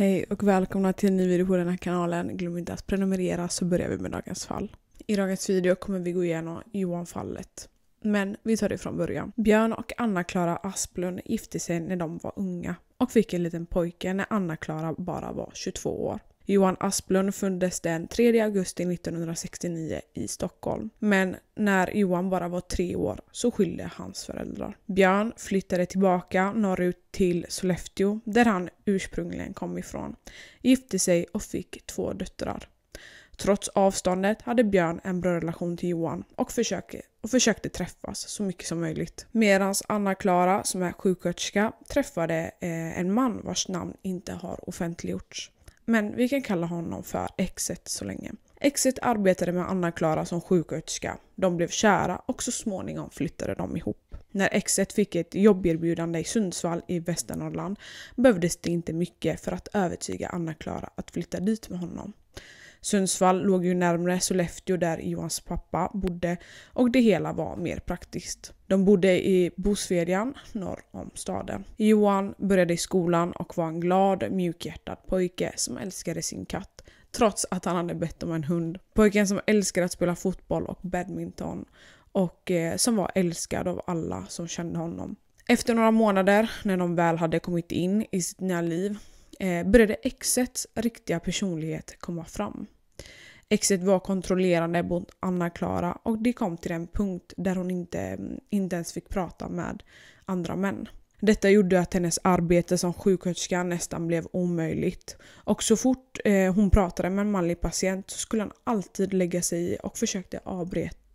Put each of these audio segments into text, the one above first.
Hej och välkomna till en ny video på den här kanalen. Glöm inte att prenumerera så börjar vi med dagens fall. I dagens video kommer vi gå igenom Johan-fallet. Men vi tar det från början. Björn och Anna-Klara Asplund gifte sig när de var unga och fick en liten pojke när Anna-Klara bara var 22 år. Johan Asplund föddes den 3 augusti 1969 i Stockholm. Men när Johan bara var tre år så skilde hans föräldrar. Björn flyttade tillbaka norrut till Sollefteå där han ursprungligen kom ifrån, gifte sig och fick två döttrar. Trots avståndet hade Björn en bra relation till Johan och försökte, och försökte träffas så mycket som möjligt. Medan Anna-Klara, som är sjuksköterska, träffade eh, en man vars namn inte har offentliggjorts. Men vi kan kalla honom för exet så länge. Exet arbetade med Anna-Klara som sjuksköterska. De blev kära och så småningom flyttade de ihop. När exet fick ett jobberbjudande i Sundsvall i Västernorrland behövdes det inte mycket för att övertyga Anna-Klara att flytta dit med honom. Sundsvall låg ju närmre Sollefteå där Johans pappa bodde och det hela var mer praktiskt. De bodde i Bosvedjan norr om staden. Johan började i skolan och var en glad, mjukhjärtad pojke som älskade sin katt trots att han hade bett om en hund. Pojken som älskade att spela fotboll och badminton och eh, som var älskad av alla som kände honom. Efter några månader, när de väl hade kommit in i sitt nya liv, eh, började exets riktiga personlighet komma fram. Exet var kontrollerande mot Anna-Klara och det kom till en punkt där hon inte, mm, inte ens fick prata med andra män. Detta gjorde att hennes arbete som sjuksköterska nästan blev omöjligt. Och så fort eh, hon pratade med en manlig patient så skulle han alltid lägga sig i och försökte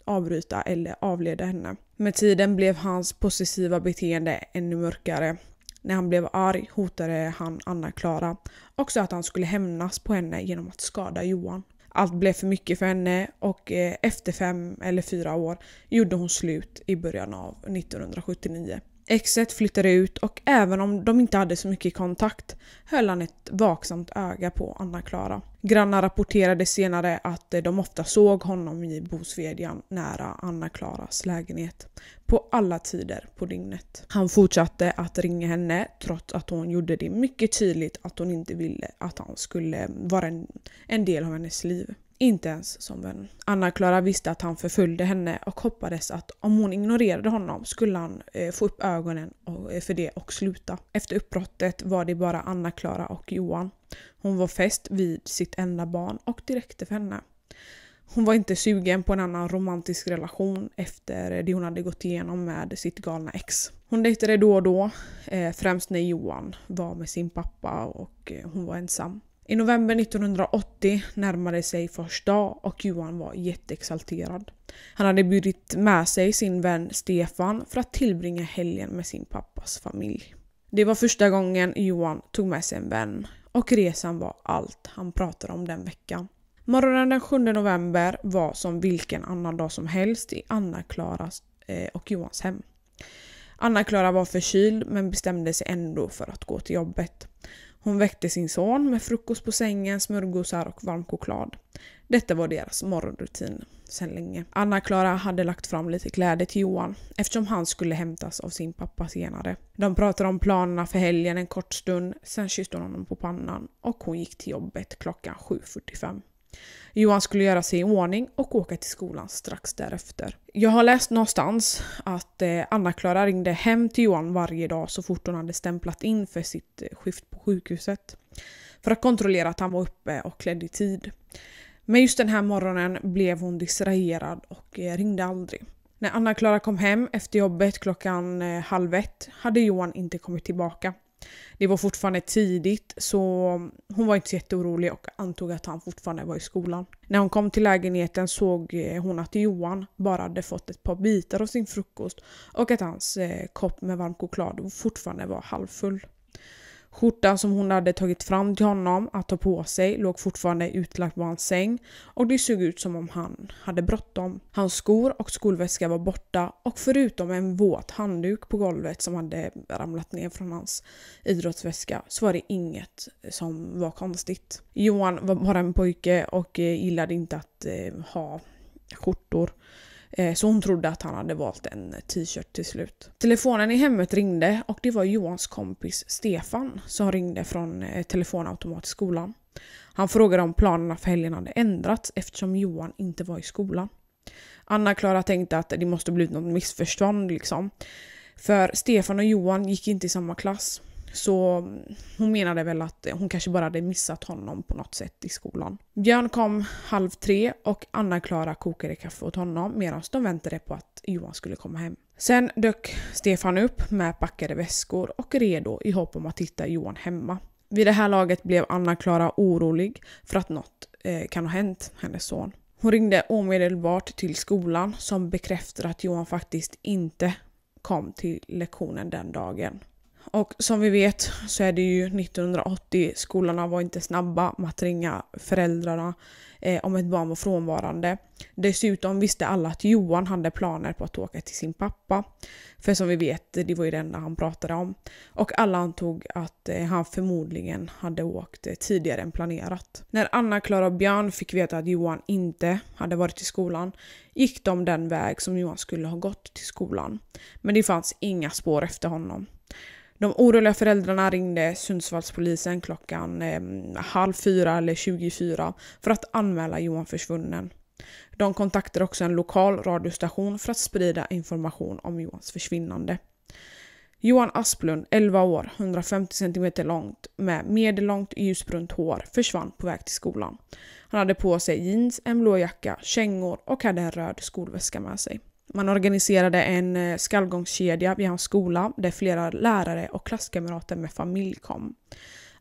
avbryta eller avleda henne. Med tiden blev hans possessiva beteende ännu mörkare när han blev arg hotade han Anna-Klara och sa att han skulle hämnas på henne genom att skada Johan. Allt blev för mycket för henne och eh, efter fem eller fyra år gjorde hon slut i början av 1979. Exet flyttade ut och även om de inte hade så mycket kontakt höll han ett vaksamt öga på Anna-Klara. Grannar rapporterade senare att eh, de ofta såg honom i Bosvedjan nära Anna-Klaras lägenhet. På alla tider på dygnet. Han fortsatte att ringa henne trots att hon gjorde det mycket tydligt att hon inte ville att han skulle vara en, en del av hennes liv. Inte ens som vän. Anna-Klara visste att han förföljde henne och hoppades att om hon ignorerade honom skulle han eh, få upp ögonen och, eh, för det och sluta. Efter uppbrottet var det bara Anna-Klara och Johan. Hon var fäst vid sitt enda barn och det räckte för henne. Hon var inte sugen på en annan romantisk relation efter det hon hade gått igenom med sitt galna ex. Hon dejtade då och då, eh, främst när Johan var med sin pappa och eh, hon var ensam. I november 1980 närmade sig Fars dag och Johan var jätteexalterad. Han hade bjudit med sig sin vän Stefan för att tillbringa helgen med sin pappas familj. Det var första gången Johan tog med sig en vän och resan var allt han pratade om den veckan. Morgonen den 7 november var som vilken annan dag som helst i Anna-Klaras eh, och Johans hem. Anna-Klara var förkyld men bestämde sig ändå för att gå till jobbet. Hon väckte sin son med frukost på sängen, smörgåsar och varm choklad. Detta var deras morgonrutin sedan länge. Anna-Klara hade lagt fram lite kläder till Johan eftersom han skulle hämtas av sin pappa senare. De pratade om planerna för helgen en kort stund, sen kysste hon honom på pannan och hon gick till jobbet klockan 7.45. Johan skulle göra sig i ordning och åka till skolan strax därefter. Jag har läst någonstans att eh, Anna-Klara ringde hem till Johan varje dag så fort hon hade stämplat in för sitt eh, skift på sjukhuset. För att kontrollera att han var uppe och klädd i tid. Men just den här morgonen blev hon distraherad och eh, ringde aldrig. När Anna-Klara kom hem efter jobbet klockan halv ett hade Johan inte kommit tillbaka. Det var fortfarande tidigt så hon var inte så jätteorolig och antog att han fortfarande var i skolan. När hon kom till lägenheten såg eh, hon att Johan bara hade fått ett par bitar av sin frukost och att hans eh, kopp med varm choklad fortfarande var halvfull. Skjortan som hon hade tagit fram till honom att ta på sig låg fortfarande utlagt på hans säng och det såg ut som om han hade bråttom. Hans skor och skolväska var borta och förutom en våt handduk på golvet som hade ramlat ner från hans idrottsväska så var det inget som var konstigt. Johan var bara en pojke och eh, gillade inte att eh, ha skjortor. Eh, så hon trodde att han hade valt en t-shirt till slut. Telefonen i hemmet ringde och det var Johans kompis Stefan som ringde från eh, telefonautomat i skolan. Han frågade om planerna för helgen hade ändrats eftersom Johan inte var i skolan. Anna-Klara tänkte att det måste blivit något missförstånd liksom. För Stefan och Johan gick inte i samma klass. Så hon menade väl att hon kanske bara hade missat honom på något sätt i skolan. Björn kom halv tre och Anna-Klara kokade kaffe åt honom medan de väntade på att Johan skulle komma hem. Sen dök Stefan upp med packade väskor och redo i hopp om att hitta Johan hemma. Vid det här laget blev Anna-Klara orolig för att något eh, kan ha hänt hennes son. Hon ringde omedelbart till skolan som bekräftade att Johan faktiskt inte kom till lektionen den dagen. Och som vi vet så är det ju 1980, skolorna var inte snabba med att ringa föräldrarna eh, om ett barn var frånvarande. Dessutom visste alla att Johan hade planer på att åka till sin pappa. För som vi vet, det var ju det enda han pratade om. Och alla antog att eh, han förmodligen hade åkt eh, tidigare än planerat. När Anna, Klara och Björn fick veta att Johan inte hade varit i skolan gick de den väg som Johan skulle ha gått till skolan. Men det fanns inga spår efter honom. De oroliga föräldrarna ringde Sundsvallspolisen klockan eh, halv fyra eller 24 för att anmäla Johan försvunnen. De kontaktade också en lokal radiostation för att sprida information om Johans försvinnande. Johan Asplund, 11 år, 150 cm långt, med medellångt ljusbrunt hår, försvann på väg till skolan. Han hade på sig jeans, en blå jacka, kängor och hade en röd skolväska med sig. Man organiserade en eh, skallgångskedja vid hans skola där flera lärare och klasskamrater med familj kom.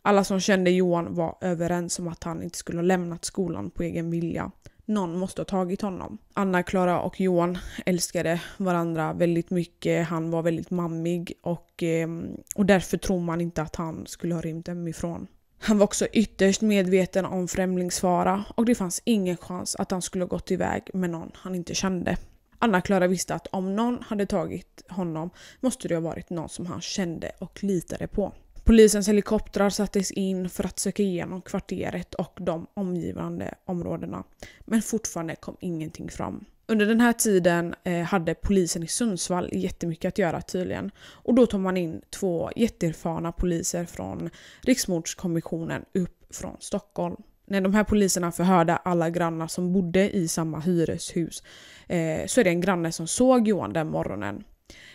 Alla som kände Johan var överens om att han inte skulle ha lämnat skolan på egen vilja. Någon måste ha tagit honom. Anna, Klara och Johan älskade varandra väldigt mycket. Han var väldigt mammig och, ehm, och därför tror man inte att han skulle ha rymt hemifrån. Han var också ytterst medveten om främlingsfara och det fanns ingen chans att han skulle ha gått iväg med någon han inte kände. Anna-Klara visste att om någon hade tagit honom måste det ha varit någon som han kände och litade på. Polisens helikoptrar sattes in för att söka igenom kvarteret och de omgivande områdena. Men fortfarande kom ingenting fram. Under den här tiden eh, hade polisen i Sundsvall jättemycket att göra tydligen. Och då tog man in två jätteerfarna poliser från Riksmordskommissionen upp från Stockholm. När de här poliserna förhörde alla grannar som bodde i samma hyreshus eh, så är det en granne som såg Johan den morgonen.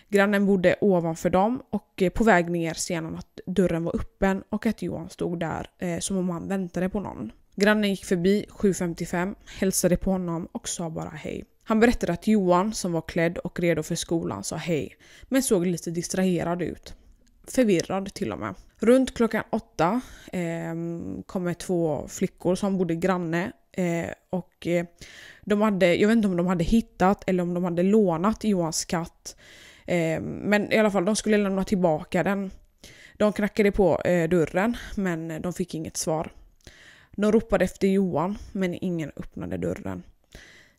Grannen bodde ovanför dem och eh, på väg ner ser han att dörren var öppen och att Johan stod där eh, som om han väntade på någon. Grannen gick förbi 7.55, hälsade på honom och sa bara hej. Han berättade att Johan, som var klädd och redo för skolan, sa hej, men såg lite distraherad ut. Förvirrad till och med. Runt klockan åtta eh, kommer två flickor som bodde granne eh, och eh, de hade, jag vet inte om de hade hittat eller om de hade lånat Johans katt. Eh, men i alla fall, de skulle lämna tillbaka den. De knackade på eh, dörren men de fick inget svar. De ropade efter Johan men ingen öppnade dörren.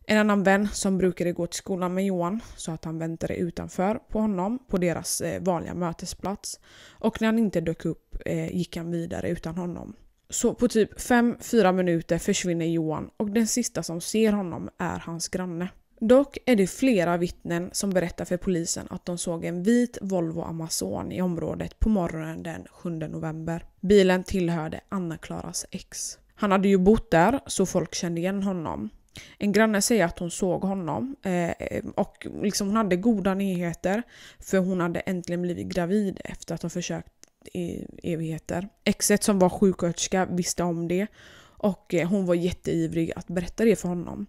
En annan vän som brukade gå till skolan med Johan sa att han väntade utanför på honom på deras eh, vanliga mötesplats. Och när han inte dök upp eh, gick han vidare utan honom. Så på typ 5-4 minuter försvinner Johan och den sista som ser honom är hans granne. Dock är det flera vittnen som berättar för polisen att de såg en vit Volvo Amazon i området på morgonen den 7 november. Bilen tillhörde Anna-Klaras ex. Han hade ju bott där så folk kände igen honom. En granne säger att hon såg honom eh, och liksom hon hade goda nyheter för hon hade äntligen blivit gravid efter att ha försökt i evigheter. Exet som var sjuksköterska visste om det och eh, hon var jätteivrig att berätta det för honom.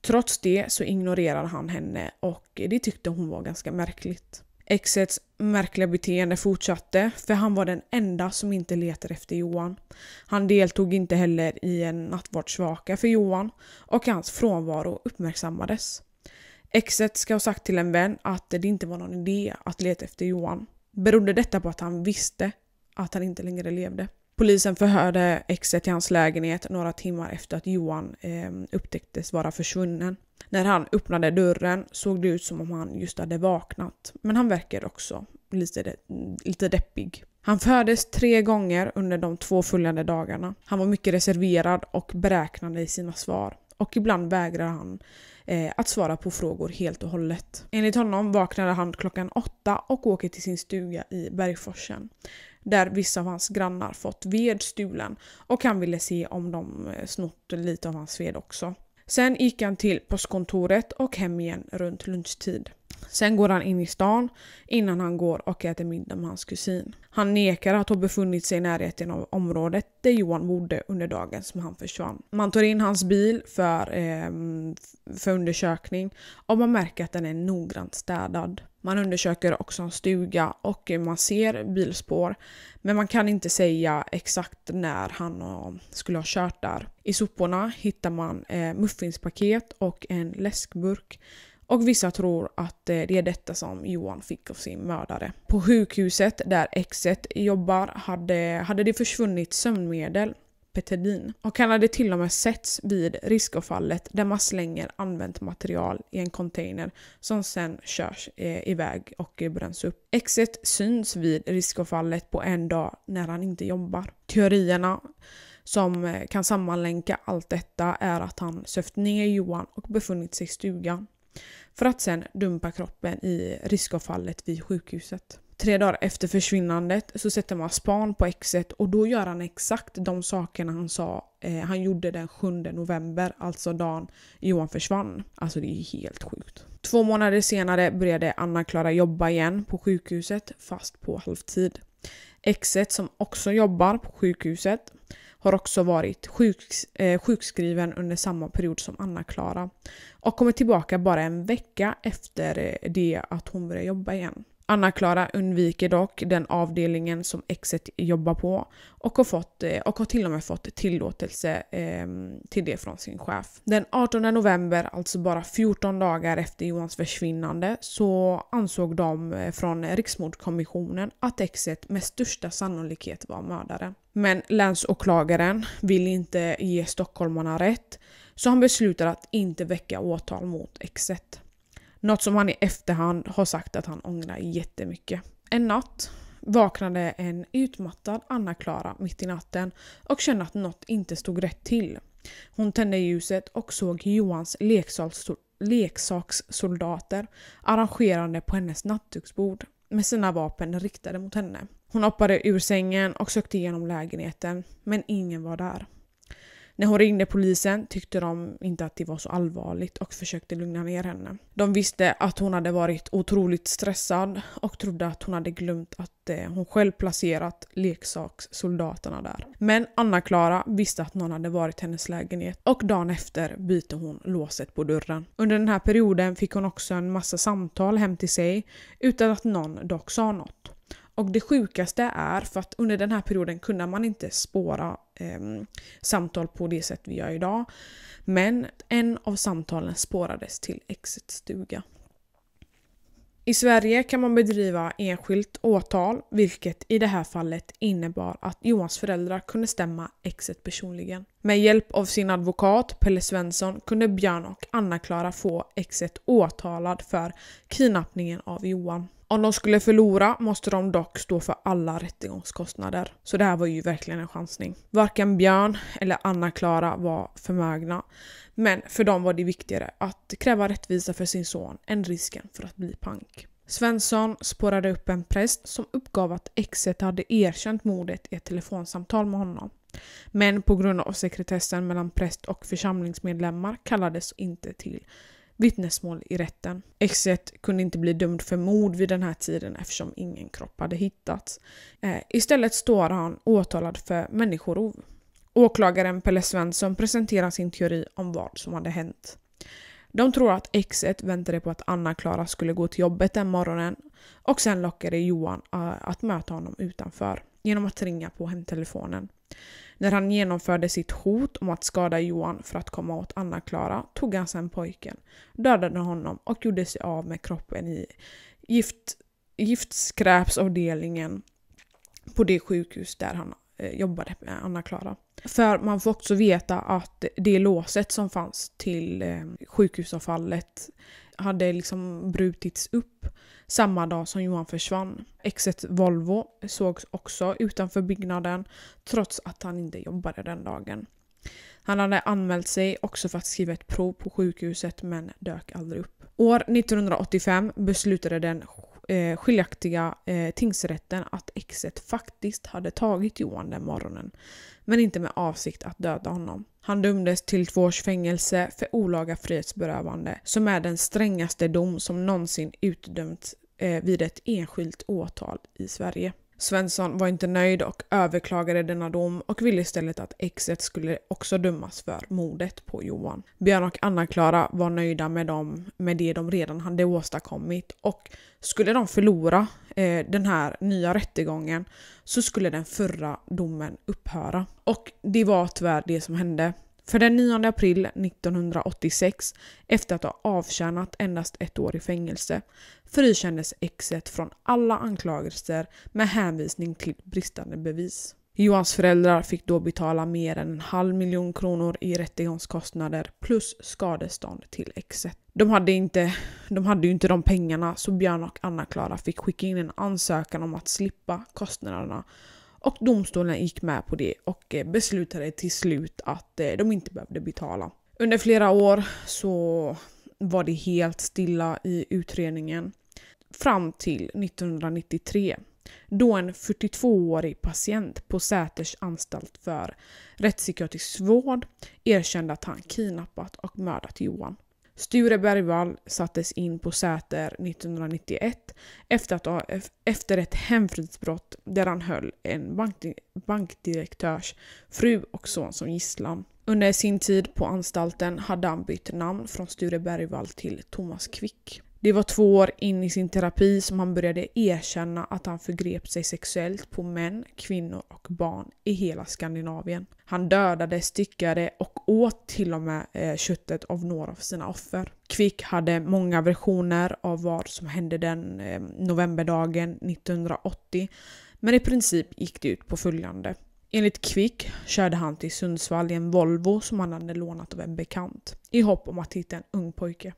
Trots det så ignorerade han henne och eh, det tyckte hon var ganska märkligt. Exets märkliga beteende fortsatte för han var den enda som inte letade efter Johan. Han deltog inte heller i en nattvardsvaka för Johan och hans frånvaro uppmärksammades. Exet ska ha sagt till en vän att det inte var någon idé att leta efter Johan. Berodde detta på att han visste att han inte längre levde? Polisen förhörde exet i hans lägenhet några timmar efter att Johan eh, upptäcktes vara försvunnen. När han öppnade dörren såg det ut som om han just hade vaknat, men han verkar också lite, lite deppig. Han föddes tre gånger under de två följande dagarna. Han var mycket reserverad och beräknande i sina svar och ibland vägrade han eh, att svara på frågor helt och hållet. Enligt honom vaknade han klockan åtta och åker till sin stuga i Bergforsen där vissa av hans grannar fått ved stulen och han ville se om de eh, snott lite av hans ved också. Sen gick han till postkontoret och hem igen runt lunchtid. Sen går han in i stan innan han går och äter middag med hans kusin. Han nekar att ha befunnit sig i närheten av området där Johan bodde under dagen som han försvann. Man tar in hans bil för, eh, för undersökning och man märker att den är noggrant städad. Man undersöker också en stuga och eh, man ser bilspår men man kan inte säga exakt när han eh, skulle ha kört där. I soporna hittar man eh, muffinspaket och en läskburk och vissa tror att eh, det är detta som Johan fick av sin mördare. På sjukhuset där exet jobbar hade, hade det försvunnit sömnmedel, Petedin. Och han hade till och med setts vid riskavfallet där man slänger använt material i en container som sen körs eh, iväg och eh, bränns upp. Exet syns vid riskavfallet på en dag när han inte jobbar. Teorierna som eh, kan sammanlänka allt detta är att han sövt ner Johan och befunnit sig i stugan för att sen dumpa kroppen i riskavfallet vid sjukhuset. Tre dagar efter försvinnandet så sätter man span på exet och då gör han exakt de sakerna han sa eh, han gjorde den 7 november, alltså dagen Johan försvann. Alltså det är helt sjukt. Två månader senare började Anna-Klara jobba igen på sjukhuset, fast på halvtid. Exet som också jobbar på sjukhuset har också varit sjuk, eh, sjukskriven under samma period som Anna-Klara och kommer tillbaka bara en vecka efter eh, det att hon började jobba igen. Anna-Klara undviker dock den avdelningen som exet jobbar på och har, fått, eh, och har till och med fått tillåtelse eh, till det från sin chef. Den 18 november, alltså bara 14 dagar efter Johans försvinnande, så ansåg de eh, från Riksmordkommissionen att exet med största sannolikhet var mördaren. Men länsåklagaren vill inte ge stockholmarna rätt så han beslutar att inte väcka åtal mot exet. Något som han i efterhand har sagt att han ångrar jättemycket. En natt vaknade en utmattad Anna-Klara mitt i natten och kände att något inte stod rätt till. Hon tände ljuset och såg Johans leksakssoldater arrangerande på hennes nattduksbord med sina vapen riktade mot henne. Hon hoppade ur sängen och sökte igenom lägenheten, men ingen var där. När hon ringde polisen tyckte de inte att det var så allvarligt och försökte lugna ner henne. De visste att hon hade varit otroligt stressad och trodde att hon hade glömt att eh, hon själv placerat leksakssoldaterna där. Men Anna-Klara visste att någon hade varit i hennes lägenhet och dagen efter bytte hon låset på dörren. Under den här perioden fick hon också en massa samtal hem till sig utan att någon dock sa något. Och det sjukaste är för att under den här perioden kunde man inte spåra eh, samtal på det sätt vi gör idag. Men en av samtalen spårades till exets stuga. I Sverige kan man bedriva enskilt åtal, vilket i det här fallet innebar att Johans föräldrar kunde stämma exet personligen. Med hjälp av sin advokat Pelle Svensson kunde Björn och Anna-Klara få exet åtalad för kidnappningen av Johan. Om de skulle förlora måste de dock stå för alla rättegångskostnader. Så det här var ju verkligen en chansning. Varken Björn eller Anna-Klara var förmögna. Men för dem var det viktigare att kräva rättvisa för sin son än risken för att bli pank. Svensson spårade upp en präst som uppgav att exet hade erkänt mordet i ett telefonsamtal med honom. Men på grund av sekretessen mellan präst och församlingsmedlemmar kallades inte till vittnesmål i rätten. Exet kunde inte bli dömd för mord vid den här tiden eftersom ingen kropp hade hittats. Eh, istället står han åtalad för människorov. Åklagaren Pelle Svensson presenterar sin teori om vad som hade hänt. De tror att exet väntade på att Anna-Klara skulle gå till jobbet den morgonen och sen lockade Johan eh, att möta honom utanför genom att ringa på hemtelefonen. När han genomförde sitt hot om att skada Johan för att komma åt Anna-Klara tog han sedan pojken, dödade honom och gjorde sig av med kroppen i gift, giftskräpsavdelningen på det sjukhus där han eh, jobbade med Anna-Klara. För man får också veta att det låset som fanns till eh, sjukhusavfallet hade liksom brutits upp samma dag som Johan försvann. Exet Volvo sågs också utanför byggnaden trots att han inte jobbade den dagen. Han hade anmält sig också för att skriva ett prov på sjukhuset men dök aldrig upp. År 1985 beslutade den eh, skiljaktiga eh, tingsrätten att exet faktiskt hade tagit Johan den morgonen, men inte med avsikt att döda honom. Han dömdes till två års fängelse för olaga frihetsberövande, som är den strängaste dom som någonsin utdömts eh, vid ett enskilt åtal i Sverige. Svensson var inte nöjd och överklagade denna dom och ville istället att exet skulle också dömas för mordet på Johan. Björn och Anna-Klara var nöjda med, dem, med det de redan hade åstadkommit och skulle de förlora eh, den här nya rättegången så skulle den förra domen upphöra. Och det var tyvärr det som hände. För den 9 april 1986, efter att ha avtjänat endast ett år i fängelse, frikändes exet från alla anklagelser med hänvisning till bristande bevis. Johans föräldrar fick då betala mer än en halv miljon kronor i rättegångskostnader plus skadestånd till exet. De hade, inte, de hade ju inte de pengarna så Björn och Anna-Klara fick skicka in en ansökan om att slippa kostnaderna och domstolen gick med på det och eh, beslutade till slut att eh, de inte behövde betala. Under flera år så var det helt stilla i utredningen fram till 1993 då en 42-årig patient på Säters anstalt för rättspsykiatrisk vård erkände att han kidnappat och mördat Johan. Sture Bergvall sattes in på Säter 1991 efter, att, efter ett hemfridsbrott där han höll en bank, bankdirektörs fru och son som gisslan. Under sin tid på anstalten hade han bytt namn från Sture Bergvall till Thomas Quick. Det var två år in i sin terapi som han började erkänna att han förgrep sig sexuellt på män, kvinnor och barn i hela Skandinavien. Han dödade, styckade och åt till och med eh, köttet av några av sina offer. Quick hade många versioner av vad som hände den eh, novemberdagen 1980 men i princip gick det ut på följande. Enligt Quick körde han till Sundsvall i en Volvo som han hade lånat av en bekant i hopp om att hitta en ung pojke.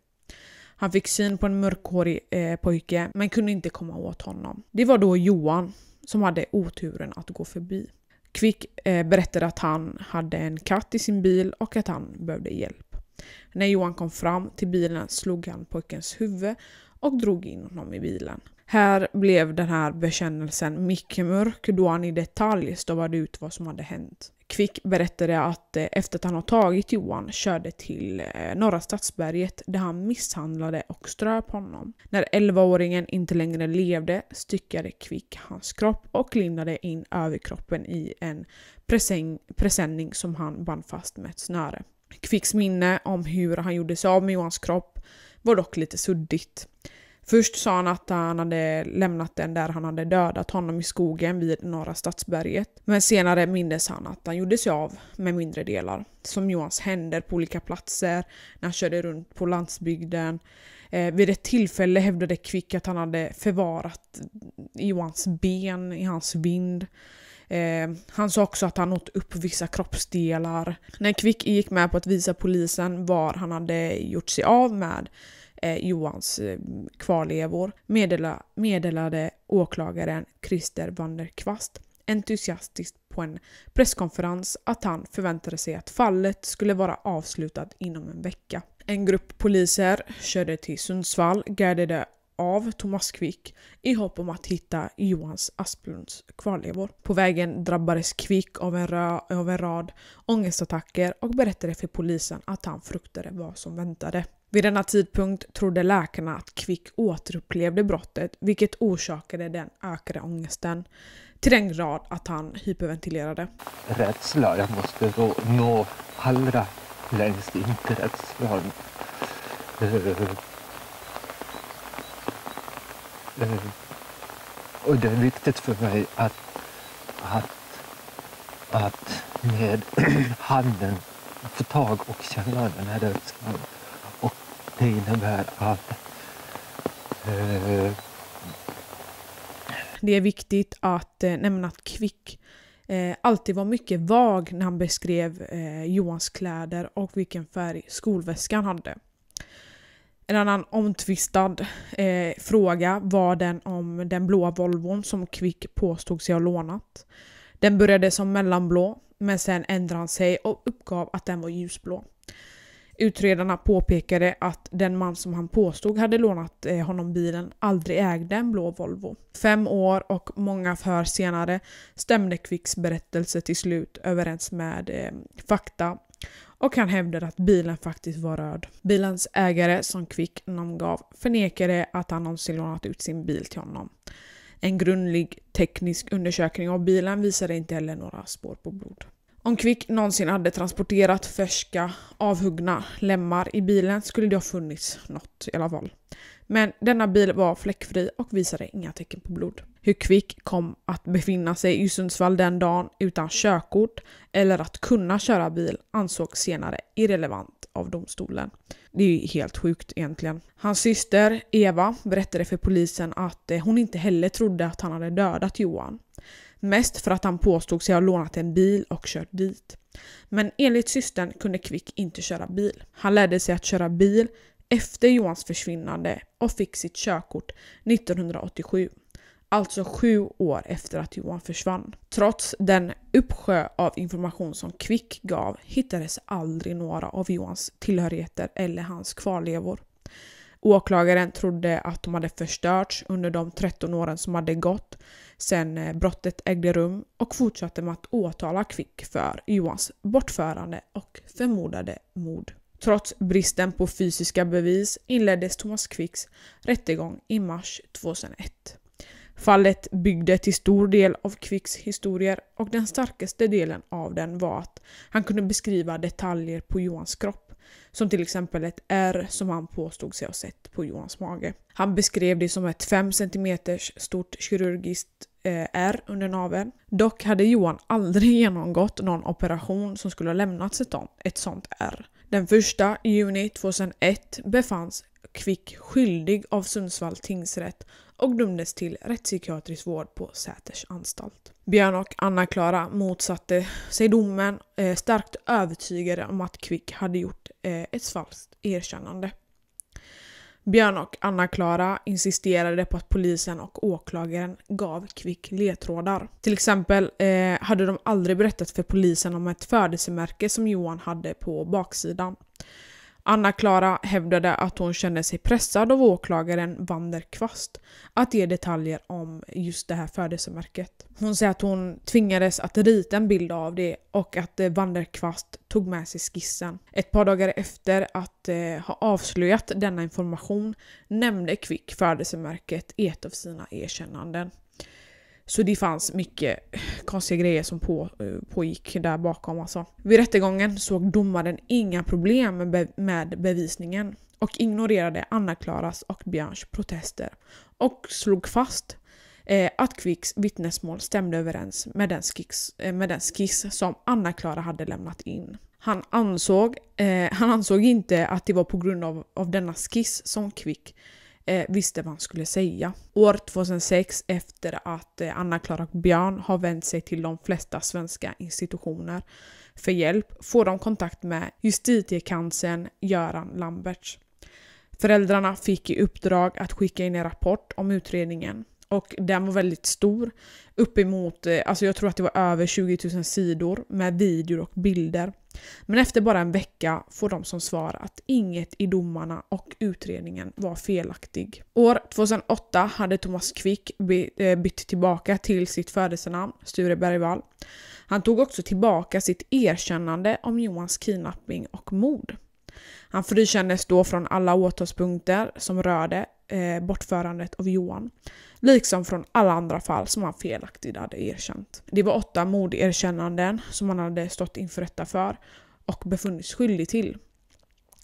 Han fick syn på en mörkhårig eh, pojke men kunde inte komma åt honom. Det var då Johan som hade oturen att gå förbi. Quick eh, berättade att han hade en katt i sin bil och att han behövde hjälp. När Johan kom fram till bilen slog han pojkens huvud och drog in honom i bilen. Här blev den här bekännelsen mycket mörk då han i detalj stavade ut vad som hade hänt. Quick berättade att eh, efter att han har tagit Johan körde till eh, Norra Stadsberget där han misshandlade och ströp honom. När 11-åringen inte längre levde styckade Quick hans kropp och lindade in överkroppen i en presäng, presenning som han band fast med ett snöre. Quicks minne om hur han gjorde sig av med Johans kropp var dock lite suddigt. Först sa han att han hade lämnat den där han hade dödat honom i skogen vid Norra Stadsberget. Men senare mindes han att han gjorde sig av med mindre delar. Som Johans händer på olika platser, när han körde runt på landsbygden. Eh, vid ett tillfälle hävdade Quick att han hade förvarat Johans ben i hans vind. Eh, han sa också att han åt upp vissa kroppsdelar. När Quick gick med på att visa polisen var han hade gjort sig av med Eh, Johans eh, kvarlevor meddela, meddelade åklagaren Christer van der Kvast entusiastiskt på en presskonferens att han förväntade sig att fallet skulle vara avslutat inom en vecka. En grupp poliser körde till Sundsvall, gardade av Thomas Quick i hopp om att hitta Johans Asplunds kvarlevor. På vägen drabbades Quick av en, av en rad ångestattacker och berättade för polisen att han fruktade vad som väntade. Vid denna tidpunkt trodde läkarna att Quick återupplevde brottet vilket orsakade den ökade ångesten till den grad att han hyperventilerade. Rädsla, jag måste nå allra längst in till rädslan. Eh, eh, och det är viktigt för mig att, att, att med handen få tag och känna den här rädslan. Det innebär att eh... Det är viktigt att eh, nämna att Quick eh, alltid var mycket vag när han beskrev eh, Johans kläder och vilken färg skolväskan hade. En annan omtvistad eh, fråga var den om den blåa Volvon som Quick påstod sig ha lånat. Den började som mellanblå men sen ändrade han sig och uppgav att den var ljusblå. Utredarna påpekade att den man som han påstod hade lånat eh, honom bilen aldrig ägde en blå Volvo. Fem år och många förhör senare stämde Quicks berättelse till slut överens med eh, fakta och han hävdade att bilen faktiskt var röd. Bilens ägare, som Quick namngav, förnekade att han någonsin lånat ut sin bil till honom. En grundlig teknisk undersökning av bilen visade inte heller några spår på blod. Om Quick någonsin hade transporterat färska, avhuggna lemmar i bilen skulle det ha funnits något i alla fall. Men denna bil var fläckfri och visade inga tecken på blod. Hur Quick kom att befinna sig i Sundsvall den dagen utan körkort eller att kunna köra bil ansågs senare irrelevant av domstolen. Det är ju helt sjukt egentligen. Hans syster Eva berättade för polisen att eh, hon inte heller trodde att han hade dödat Johan. Mest för att han påstod sig ha lånat en bil och kört dit. Men enligt systern kunde Quick inte köra bil. Han lärde sig att köra bil efter Johans försvinnande och fick sitt körkort 1987. Alltså sju år efter att Johan försvann. Trots den uppsjö av information som Quick gav hittades aldrig några av Johans tillhörigheter eller hans kvarlevor. Åklagaren trodde att de hade förstörts under de 13 åren som hade gått sedan eh, brottet ägde rum och fortsatte med att åtala Quick för Johans bortförande och förmodade mord. Trots bristen på fysiska bevis inleddes Thomas Quicks rättegång i mars 2001. Fallet byggde till stor del av Quicks historier och den starkaste delen av den var att han kunde beskriva detaljer på Johans kropp. Som till exempel ett R som han påstod sig ha sett på Johans mage. Han beskrev det som ett 5 cm stort kirurgiskt eh, R under naveln. Dock hade Johan aldrig genomgått någon operation som skulle ha lämnat ett sånt R. Den första juni 2001 befanns Quick skyldig av Sundsvall tingsrätt och dömdes till rättspsykiatrisk vård på Säters anstalt. Björn och Anna-Klara motsatte sig domen, eh, starkt övertygade om att Quick hade gjort eh, ett falskt erkännande. Björn och Anna-Klara insisterade på att polisen och åklagaren gav Quick ledtrådar. Till exempel eh, hade de aldrig berättat för polisen om ett födelsemärke som Johan hade på baksidan. Anna-Klara hävdade att hon kände sig pressad av åklagaren Vander Kvast att ge detaljer om just det här födelsemärket. Hon säger att hon tvingades att rita en bild av det och att eh, Vander Kvast tog med sig skissen. Ett par dagar efter att eh, ha avslöjat denna information nämnde Quick födelsemärket i ett av sina erkännanden. Så det fanns mycket konstiga grejer som på, eh, pågick där bakom alltså. Vid rättegången såg domaren inga problem med, be med bevisningen och ignorerade Anna-Klaras och Björns protester och slog fast eh, att Quicks vittnesmål stämde överens med den skiss, eh, med den skiss som Anna-Klara hade lämnat in. Han ansåg, eh, han ansåg inte att det var på grund av, av denna skiss som Quick eh, visste vad han skulle säga. År 2006 efter att eh, Anna-Klara och Björn har vänt sig till de flesta svenska institutioner för hjälp får de kontakt med justitiekanslern Göran Lamberts. Föräldrarna fick i uppdrag att skicka in en rapport om utredningen och den var väldigt stor. Uppemot, eh, alltså jag tror att det var över 20 000 sidor med videor och bilder. Men efter bara en vecka får de som svar att inget i domarna och utredningen var felaktig. År 2008 hade Thomas Quick eh, bytt tillbaka till sitt födelsenamn, Sture Bergvall. Han tog också tillbaka sitt erkännande om Johans kidnapping och mord. Han frikändes då från alla åtalspunkter som rörde eh, bortförandet av Johan, liksom från alla andra fall som han felaktigt hade erkänt. Det var åtta morderkännanden som han hade stått inför rätta för och befunnits skyldig till.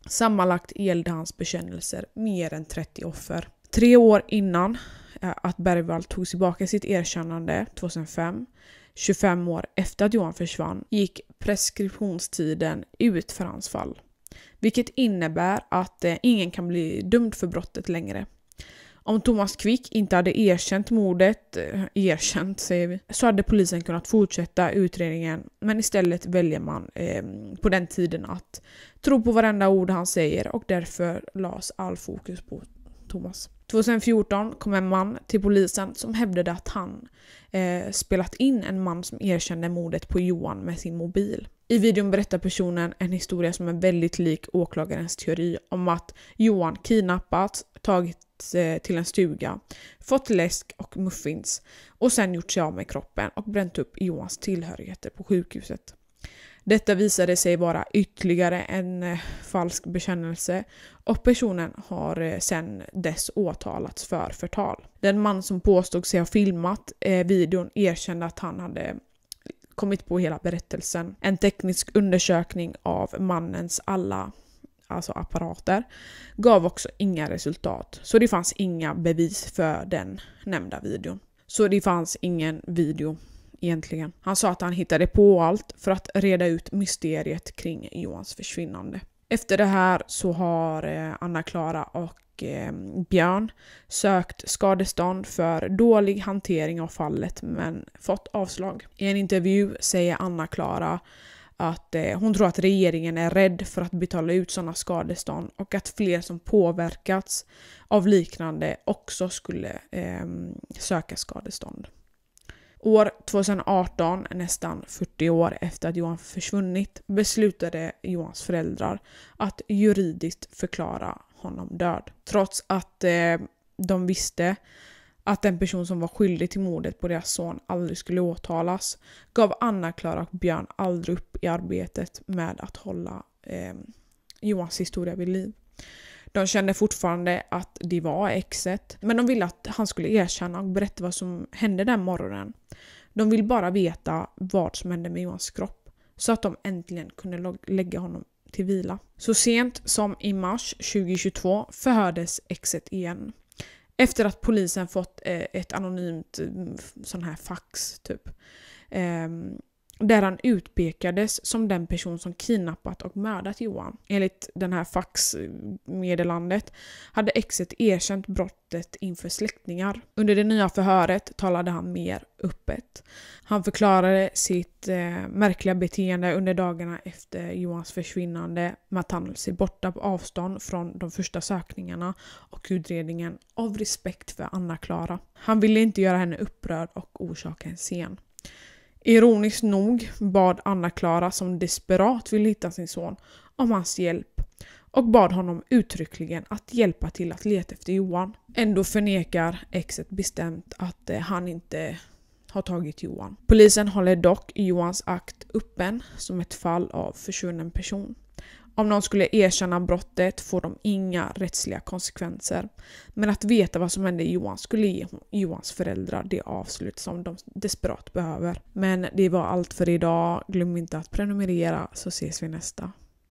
Sammanlagt gällde hans bekännelser mer än 30 offer. Tre år innan eh, att Bergvall tog tillbaka sitt erkännande 2005 25 år efter att Johan försvann gick preskriptionstiden ut för hans fall. Vilket innebär att eh, ingen kan bli dömd för brottet längre. Om Thomas Quick inte hade erkänt mordet, eh, erkänt säger vi, så hade polisen kunnat fortsätta utredningen men istället väljer man eh, på den tiden att tro på varenda ord han säger och därför lades all fokus på Thomas. 2014 kom en man till polisen som hävdade att han eh, spelat in en man som erkände mordet på Johan med sin mobil. I videon berättar personen en historia som är väldigt lik åklagarens teori om att Johan kidnappats, tagits eh, till en stuga, fått läsk och muffins och sen gjort sig av med kroppen och bränt upp Johans tillhörigheter på sjukhuset. Detta visade sig vara ytterligare en eh, falsk bekännelse och personen har eh, sedan dess åtalats för förtal. Den man som påstod sig ha filmat eh, videon erkände att han hade kommit på hela berättelsen. En teknisk undersökning av mannens alla alltså apparater, gav också inga resultat. Så det fanns inga bevis för den nämnda videon. Så det fanns ingen video egentligen. Han sa att han hittade på allt för att reda ut mysteriet kring Johans försvinnande. Efter det här så har eh, Anna-Klara och eh, Björn sökt skadestånd för dålig hantering av fallet men fått avslag. I en intervju säger Anna-Klara att eh, hon tror att regeringen är rädd för att betala ut sådana skadestånd och att fler som påverkats av liknande också skulle eh, söka skadestånd. År 2018, nästan 40 år efter att Johan försvunnit, beslutade Johans föräldrar att juridiskt förklara honom död. Trots att eh, de visste att den person som var skyldig till mordet på deras son aldrig skulle åtalas gav Anna-Klara och Björn aldrig upp i arbetet med att hålla eh, Johans historia vid liv. De kände fortfarande att det var exet, men de ville att han skulle erkänna och berätta vad som hände den morgonen. De vill bara veta vad som hände med Johans kropp, så att de äntligen kunde lägga honom till vila. Så sent som i mars 2022 förhördes exet igen. Efter att polisen fått eh, ett anonymt mm, sån här fax typ. Ehm, där han utpekades som den person som kidnappat och mördat Johan. Enligt den här faxmeddelandet hade exet erkänt brottet inför släktingar. Under det nya förhöret talade han mer öppet. Han förklarade sitt eh, märkliga beteende under dagarna efter Johans försvinnande med att han höll sig borta på avstånd från de första sökningarna och utredningen av respekt för Anna-Klara. Han ville inte göra henne upprörd och orsaka en scen. Ironiskt nog bad Anna-Klara, som desperat vill hitta sin son, om hans hjälp och bad honom uttryckligen att hjälpa till att leta efter Johan. Ändå förnekar exet bestämt att eh, han inte har tagit Johan. Polisen håller dock Johans akt öppen som ett fall av försvunnen person. Om någon skulle erkänna brottet får de inga rättsliga konsekvenser. Men att veta vad som hände Johan skulle ge Johans föräldrar det avslut som de desperat behöver. Men det var allt för idag. Glöm inte att prenumerera så ses vi nästa.